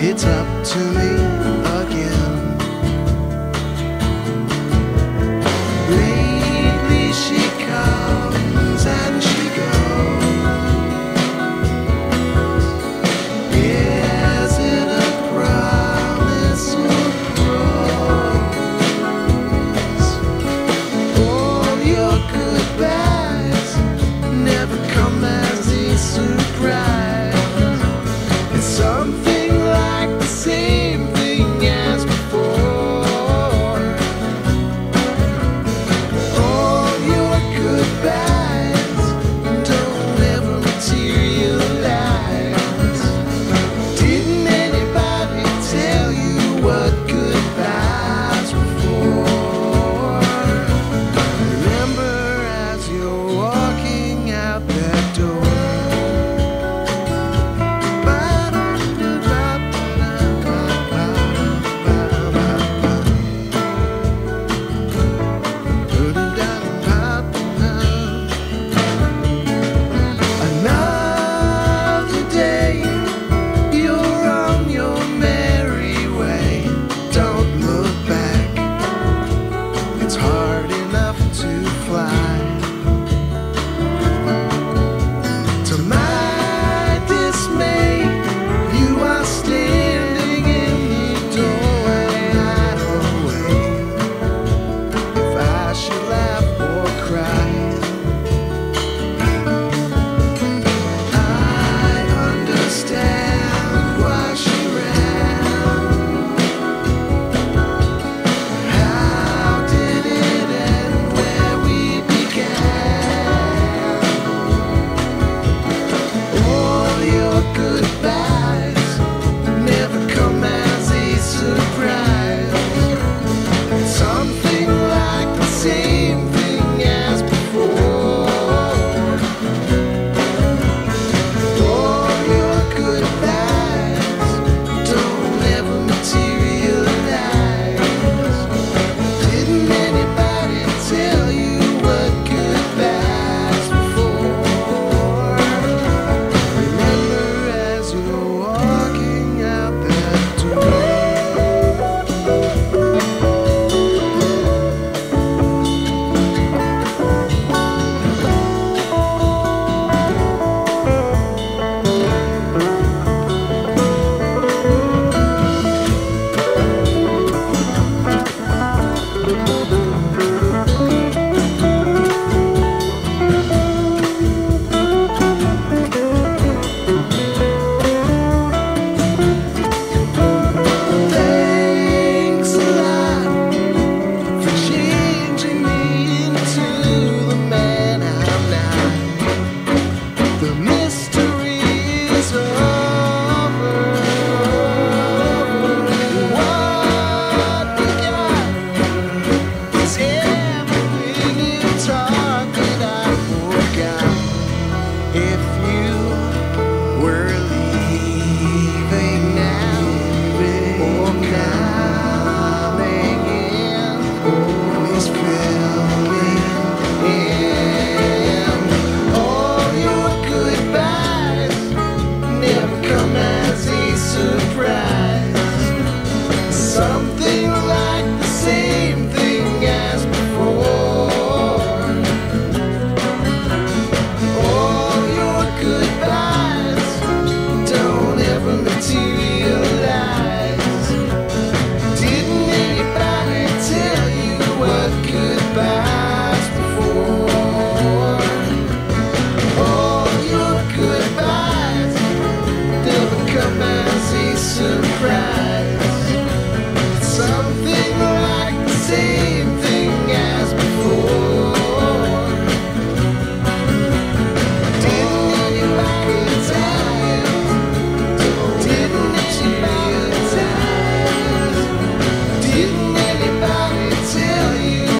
It's up to me.